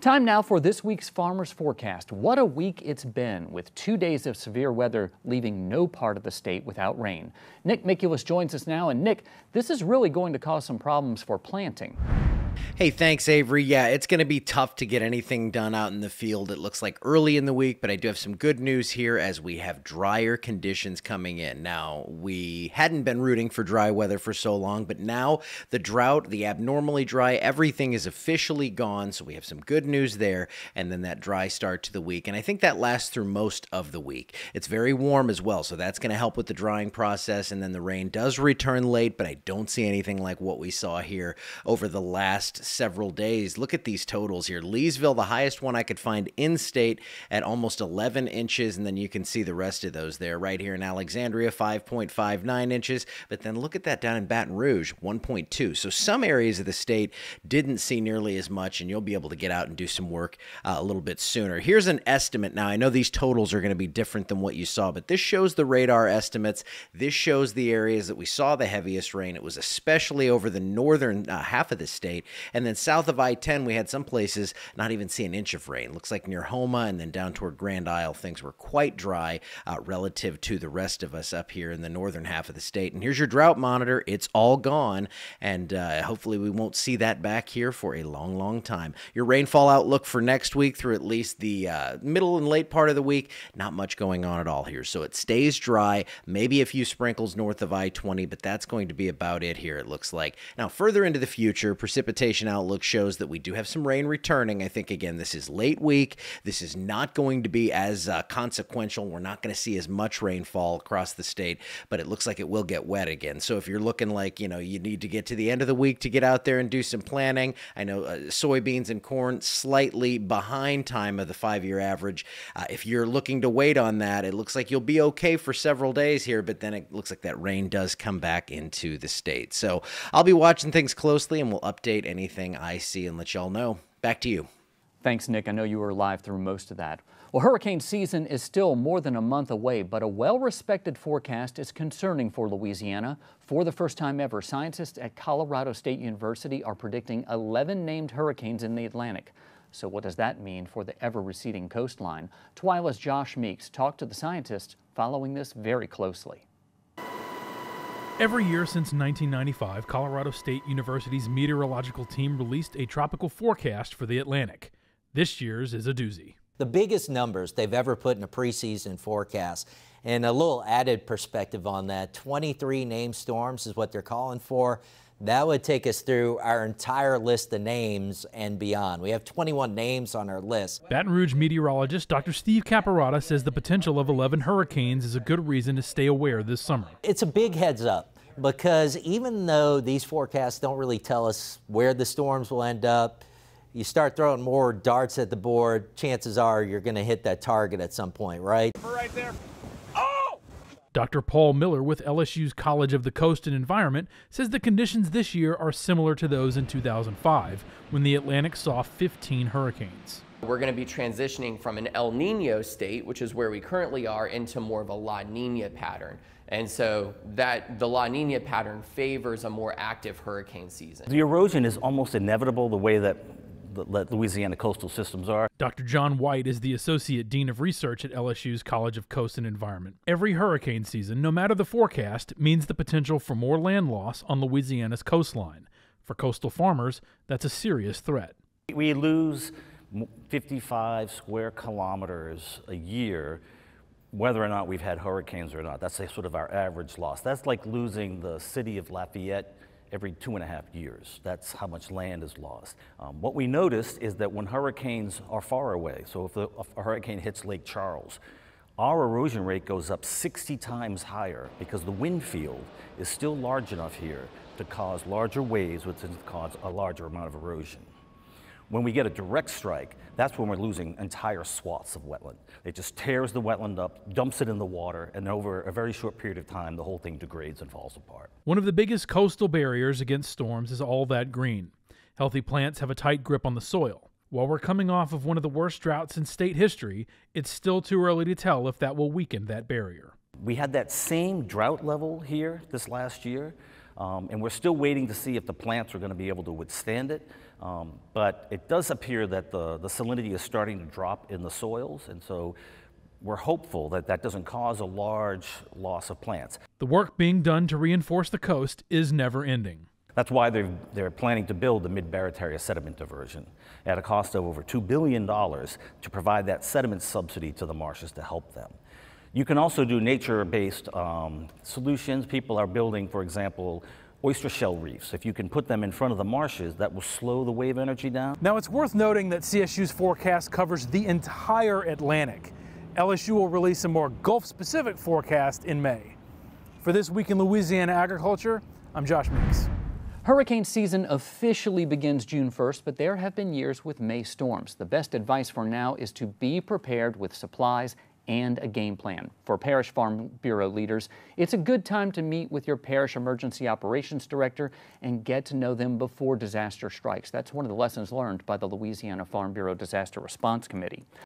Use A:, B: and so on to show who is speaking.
A: Time now for this week's Farmer's Forecast. What a week it's been, with two days of severe weather leaving no part of the state without rain. Nick Mikulas joins us now, and Nick, this is really going to cause some problems for planting.
B: Hey, thanks, Avery. Yeah, it's going to be tough to get anything done out in the field. It looks like early in the week, but I do have some good news here as we have drier conditions coming in. Now, we hadn't been rooting for dry weather for so long, but now the drought, the abnormally dry, everything is officially gone. So we have some good news there, and then that dry start to the week. And I think that lasts through most of the week. It's very warm as well, so that's going to help with the drying process. And then the rain does return late, but I don't see anything like what we saw here over the last several days. Look at these totals here. Leesville, the highest one I could find in state at almost 11 inches, and then you can see the rest of those there right here in Alexandria, 5.59 inches. But then look at that down in Baton Rouge, 1.2. So some areas of the state didn't see nearly as much, and you'll be able to get out and do some work uh, a little bit sooner. Here's an estimate. Now, I know these totals are going to be different than what you saw, but this shows the radar estimates. This shows the areas that we saw the heaviest rain. It was especially over the northern uh, half of the state. And then south of I 10, we had some places not even see an inch of rain. Looks like near Houma and then down toward Grand Isle, things were quite dry uh, relative to the rest of us up here in the northern half of the state. And here's your drought monitor. It's all gone. And uh, hopefully, we won't see that back here for a long, long time. Your rainfall outlook for next week through at least the uh, middle and late part of the week, not much going on at all here. So it stays dry, maybe a few sprinkles north of I 20, but that's going to be about it here, it looks like. Now, further into the future, precipitation outlook shows that we do have some rain returning. I think, again, this is late week. This is not going to be as uh, consequential. We're not going to see as much rainfall across the state, but it looks like it will get wet again. So if you're looking like, you know, you need to get to the end of the week to get out there and do some planning, I know uh, soybeans and corn slightly behind time of the five year average. Uh, if you're looking to wait on that, it looks like you'll be okay for several days here, but then it looks like that rain does come back into the state. So I'll be watching things closely and we'll update anything I see and let y'all know. Back to you.
A: Thanks, Nick. I know you were live through most of that. Well, hurricane season is still more than a month away, but a well respected forecast is concerning for Louisiana. For the first time ever, scientists at Colorado State University are predicting 11 named hurricanes in the Atlantic. So, what does that mean for the ever receding coastline? TWILA's Josh Meeks talked to the scientists following this very closely.
C: Every year since 1995, Colorado State University's meteorological team released a tropical forecast for the Atlantic. This year's is a doozy.
D: The biggest numbers they've ever put in a preseason forecast. And a little added perspective on that 23 named storms is what they're calling for. That would take us through our entire list of names and beyond. We have 21 names on our list.
C: Baton Rouge meteorologist Dr. Steve Caparotta says the potential of 11 hurricanes is a good reason to stay aware this summer.
D: It's a big heads up because even though these forecasts don't really tell us where the storms will end up, you start throwing more darts at the board, chances are you're going to hit that target at some point, right?
C: Right there. Dr. Paul Miller with LSU's College of the Coast and Environment says the conditions this year are similar to those in 2005 when the Atlantic saw 15 hurricanes.
E: We're going to be transitioning from an El Nino state, which is where we currently are, into more of a La Nina pattern. And so that the La Nina pattern favors a more active hurricane season.
F: The erosion is almost inevitable the way that the Louisiana coastal systems are.
C: Dr. John White is the Associate Dean of Research at LSU's College of Coast and Environment. Every hurricane season, no matter the forecast, means the potential for more land loss on Louisiana's coastline. For coastal farmers, that's a serious threat.
F: We lose 55 square kilometers a year whether or not we've had hurricanes or not. That's sort of our average loss. That's like losing the city of Lafayette every two and a half years. That's how much land is lost. Um, what we noticed is that when hurricanes are far away, so if, the, if a hurricane hits Lake Charles, our erosion rate goes up 60 times higher because the wind field is still large enough here to cause larger waves, which cause a larger amount of erosion. When we get a direct strike, that's when we're losing entire swaths of wetland. It just tears the wetland up, dumps it in the water, and over a very short period of time, the whole thing degrades and falls apart.
C: One of the biggest coastal barriers against storms is all that green. Healthy plants have a tight grip on the soil. While we're coming off of one of the worst droughts in state history, it's still too early to tell if that will weaken that barrier.
F: We had that same drought level here this last year, um, and we're still waiting to see if the plants are going to be able to withstand it. Um, but it does appear that the, the salinity is starting to drop in the soils, and so we're hopeful that that doesn't cause a large loss of plants.
C: The work being done to reinforce the coast is never ending.
F: That's why they're, they're planning to build the mid-Barataria sediment diversion at a cost of over $2 billion to provide that sediment subsidy to the marshes to help them. You can also do nature-based um, solutions. People are building, for example, oyster shell reefs. If you can put them in front of the marshes, that will slow the wave energy down.
C: Now, it's worth noting that CSU's forecast covers the entire Atlantic. LSU will release a more Gulf specific forecast in May. For This Week in Louisiana Agriculture, I'm Josh Meeks.
A: Hurricane season officially begins June 1st, but there have been years with May storms. The best advice for now is to be prepared with supplies and a game plan. For Parish Farm Bureau leaders, it's a good time to meet with your parish emergency operations director and get to know them before disaster strikes. That's one of the lessons learned by the Louisiana Farm Bureau Disaster Response Committee.